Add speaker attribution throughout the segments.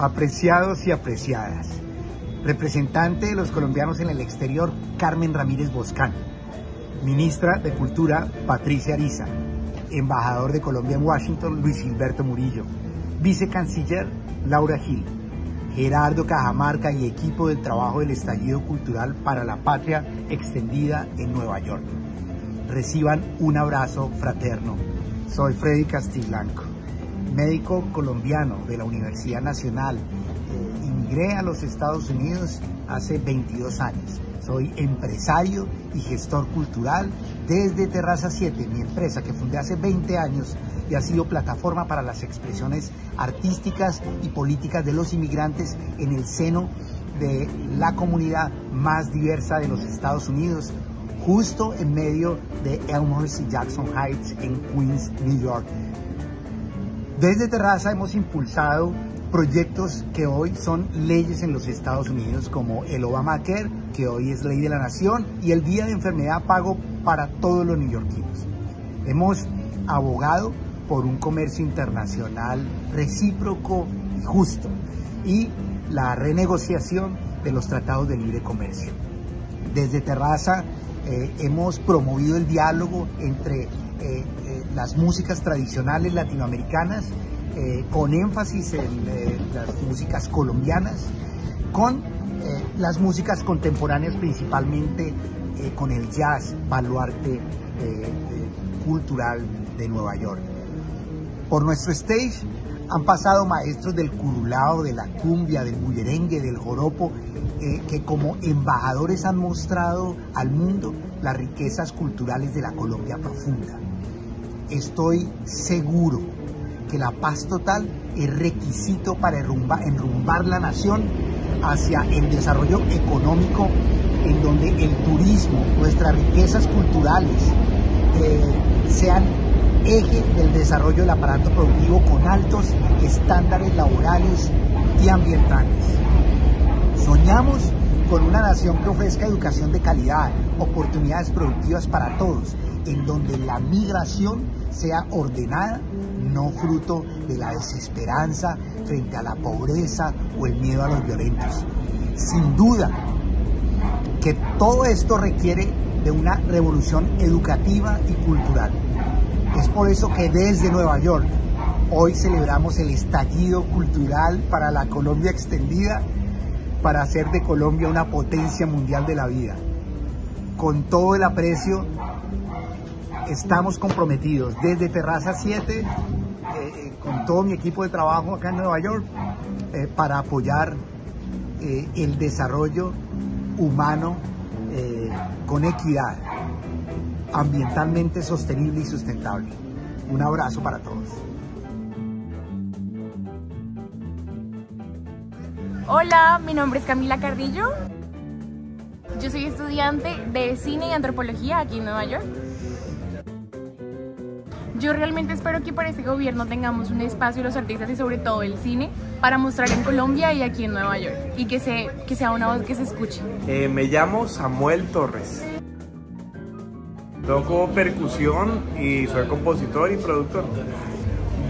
Speaker 1: apreciados y apreciadas. Representante de los colombianos en el exterior, Carmen Ramírez Boscán. Ministra de Cultura, Patricia Ariza. Embajador de Colombia en Washington, Luis Gilberto Murillo. Vicecanciller, Laura Gil. Gerardo Cajamarca y equipo del trabajo del estallido cultural para la patria extendida en Nueva York. Reciban un abrazo fraterno. Soy Freddy Castiblanco médico colombiano de la Universidad Nacional. Eh, inmigré a los Estados Unidos hace 22 años. Soy empresario y gestor cultural desde Terraza 7, mi empresa que fundé hace 20 años y ha sido plataforma para las expresiones artísticas y políticas de los inmigrantes en el seno de la comunidad más diversa de los Estados Unidos, justo en medio de Elmhurst y Jackson Heights en Queens, New York. Desde Terraza hemos impulsado proyectos que hoy son leyes en los Estados Unidos, como el Obamacare, que hoy es ley de la nación, y el Día de Enfermedad pago para todos los neoyorquinos. Hemos abogado por un comercio internacional recíproco y justo y la renegociación de los tratados de libre comercio. Desde Terraza eh, hemos promovido el diálogo entre eh, las músicas tradicionales latinoamericanas, eh, con énfasis en las músicas colombianas, con las músicas contemporáneas principalmente con el jazz, baluarte cultural de Nueva York. Por nuestro stage han pasado maestros del curulao, de la cumbia, del bullerengue, del joropo, que como embajadores han mostrado al mundo las riquezas culturales de la Colombia profunda estoy seguro que la paz total es requisito para enrumbar, la nación hacia el desarrollo económico en donde el turismo, nuestras riquezas culturales eh, sean eje del desarrollo del aparato productivo con altos estándares laborales y ambientales. Soñamos con una nación que ofrezca educación de calidad, oportunidades productivas para todos, en donde la migración sea ordenada, no fruto de la desesperanza frente a la pobreza o el miedo a los violentos. Sin duda que todo esto requiere de una revolución educativa y cultural. Es por eso que desde Nueva York hoy celebramos el estallido cultural para la Colombia extendida para hacer de Colombia una potencia mundial de la vida. Con todo el aprecio estamos comprometidos desde Terraza 7, eh, eh, con todo mi equipo de trabajo acá en Nueva York, eh, para apoyar el desarrollo humano con equidad, ambientalmente sostenible y sustentable. Un abrazo para todos.
Speaker 2: Hola, mi nombre es Camila Cardillo. Yo soy estudiante de cine y antropología aquí en Nueva York. Yo realmente espero que para este gobierno tengamos un espacio los artistas y sobre todo el cine para mostrar en Colombia y aquí en Nueva York y que, se, que sea una voz que se escuche.
Speaker 3: Eh, me llamo Samuel Torres. Toco percusión y soy compositor y productor.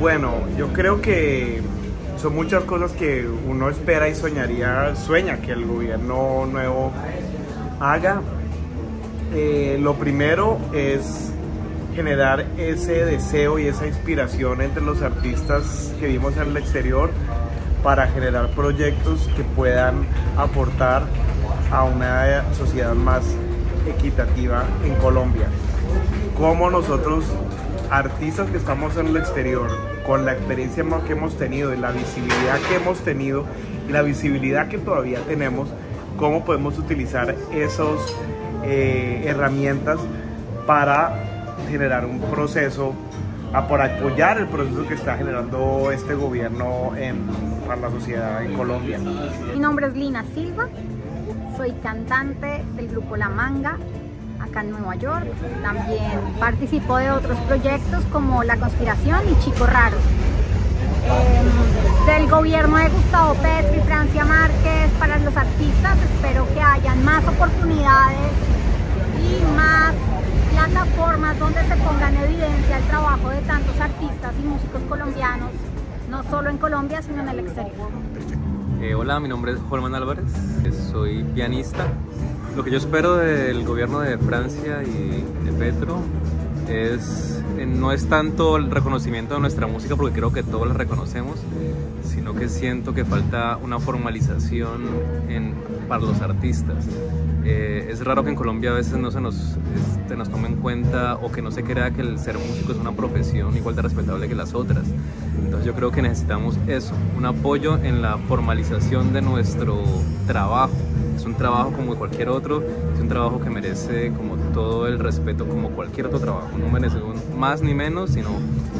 Speaker 3: Bueno, yo creo que son muchas cosas que uno espera y soñaría, sueña que el gobierno nuevo haga. Eh, lo primero es generar ese deseo y esa inspiración entre los artistas que vimos en el exterior para generar proyectos que puedan aportar a una sociedad más equitativa en Colombia. Como nosotros, artistas que estamos en el exterior, con la experiencia que hemos tenido y la visibilidad que hemos tenido y la visibilidad que todavía tenemos, cómo podemos utilizar esas eh, herramientas para generar un proceso, a por apoyar el proceso que está generando este gobierno en, para la sociedad en Colombia.
Speaker 4: Mi nombre es Lina Silva, soy cantante del grupo La Manga acá en Nueva York. También participo de otros proyectos como La Conspiración y Chico Raro. Em, del gobierno de Gustavo Petro y Francia Márquez para los artistas espero que hayan más oportunidades y más plataformas donde se ponga en evidencia el trabajo de tantos artistas y músicos colombianos no solo en Colombia, sino en el exterior.
Speaker 5: Eh, hola, mi nombre es Juan Álvarez, soy pianista. Lo que yo espero del gobierno de Francia y de Petro es, eh, no es tanto el reconocimiento de nuestra música, porque creo que todos la reconocemos, sino que siento que falta una formalización en, para los artistas. Eh, es raro que en Colombia a veces no se nos, este, nos tome en cuenta o que no se crea que el ser músico es una profesión igual de respetable que las otras. Entonces yo creo que necesitamos eso, un apoyo en la formalización de nuestro trabajo. Es un trabajo como cualquier otro, es un trabajo que merece como todo el respeto como cualquier otro trabajo. No merece más ni menos, sino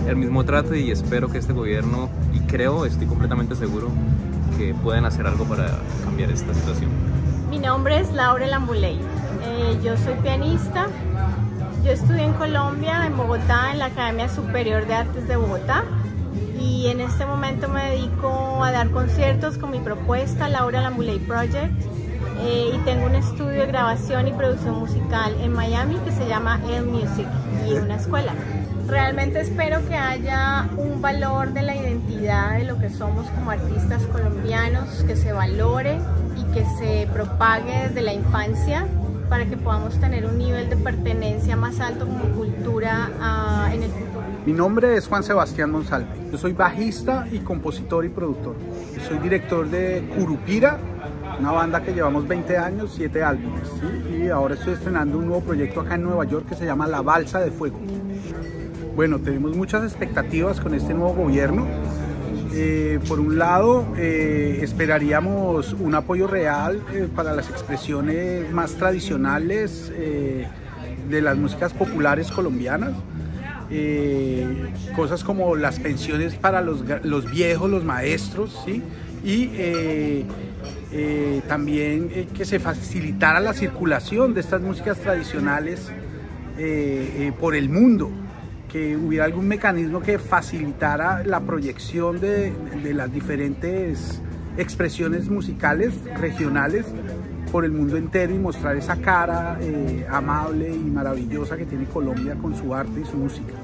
Speaker 5: el mismo trato y espero que este gobierno, y creo, estoy completamente seguro, que pueden hacer algo para cambiar esta situación.
Speaker 6: Mi nombre es Laura Lambuley. Eh, yo soy pianista. Yo estudié en Colombia, en Bogotá, en la Academia Superior de Artes de Bogotá. Y en este momento me dedico a dar conciertos con mi propuesta, Laura Lambuley Project. Eh, y tengo un estudio de grabación y producción musical en Miami que se llama El Music y una escuela. Realmente espero que haya un valor de la identidad de lo que somos como artistas colombianos, que se valore y que se propague desde la infancia para que podamos tener un nivel de pertenencia más alto como cultura uh, en el futuro.
Speaker 7: Mi nombre es Juan Sebastián Monsalve. Yo soy bajista y compositor y productor. Soy director de Curupira, una banda que llevamos 20 años, 7 álbumes. Y ahora estoy estrenando un nuevo proyecto acá en Nueva York que se llama La Balsa de Fuego. Bueno, tenemos muchas expectativas con este nuevo gobierno. Eh, por un lado, eh, esperaríamos un apoyo real eh, para las expresiones más tradicionales de las músicas populares colombianas. Cosas como las pensiones para los, los viejos, los maestros, ¿sí? y también que se facilitara la circulación de estas músicas tradicionales por el mundo, que hubiera algún mecanismo que facilitara la proyección de, las diferentes expresiones musicales regionales por el mundo entero y mostrar esa cara eh, amable y maravillosa que tiene Colombia con su arte y su música.